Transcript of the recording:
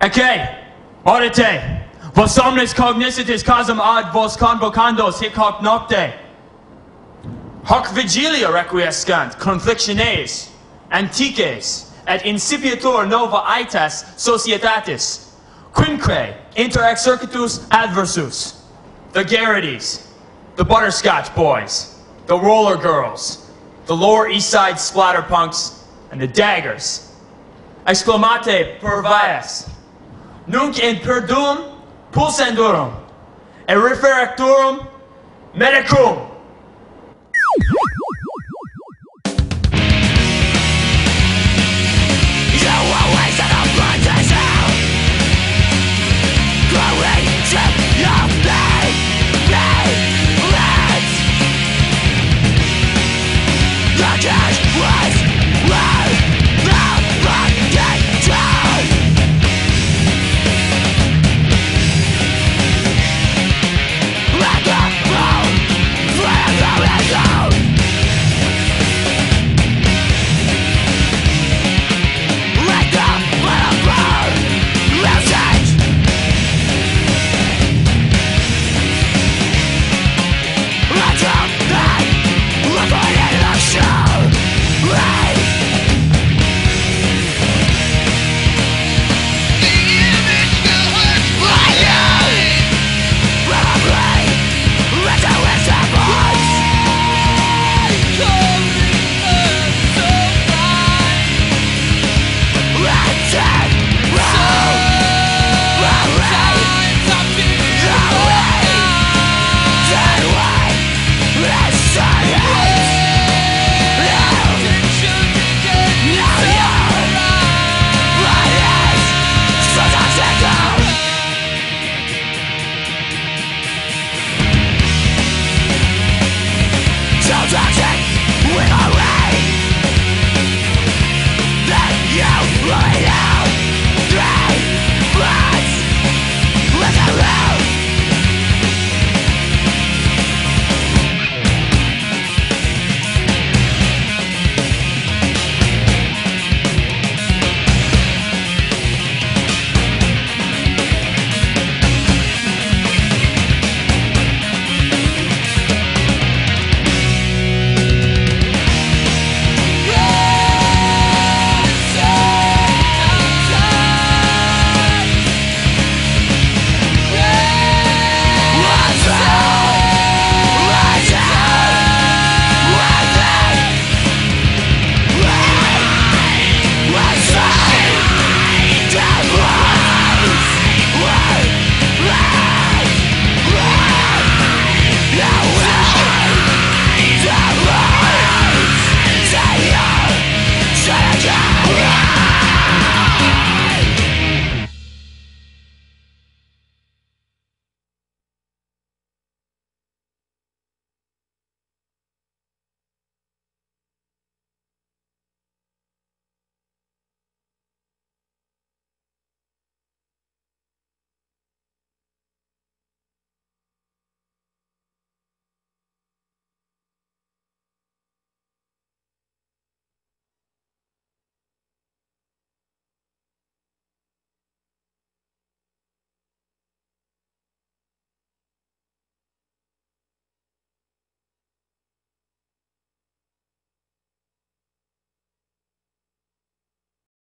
Ecce, audite, vos omnes cognicitis casum ad vos convocandos hic hoc nocte. Hoc vigilia requiescant conflictiones, antiques, et incipiatur nova aetas societatis, quinque inter exercitus adversus, the Garrities, the Butterscotch Boys, the Roller Girls, the Lower East Side Splatterpunks, and the Daggers. Exclamate per vias, nunc et perdum pulsandorum, et referactorum medicum.